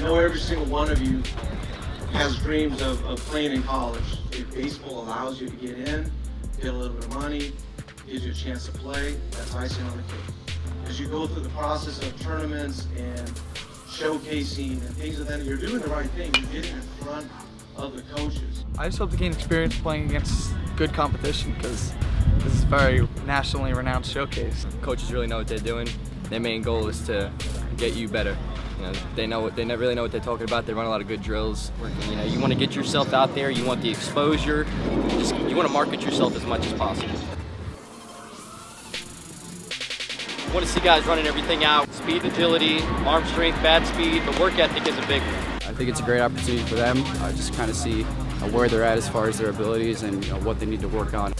know every single one of you has dreams of, of playing in college. If baseball allows you to get in, get a little bit of money, gives you a chance to play, that's icing on the cake. As you go through the process of tournaments and showcasing and things of that, you're doing the right thing. You're getting in front of the coaches. I just hope to gain experience playing against good competition because this is a very nationally renowned showcase. Coaches really know what they're doing. Their main goal is to get you better. You know, they know what they really know what they're talking about. They run a lot of good drills. You know, you want to get yourself out there. You want the exposure. Just, you want to market yourself as much as possible. You want to see guys running everything out. Speed, agility, arm strength, bat speed. The work ethic is a big one. I think it's a great opportunity for them. Uh, just kind of see where they're at as far as their abilities and you know, what they need to work on.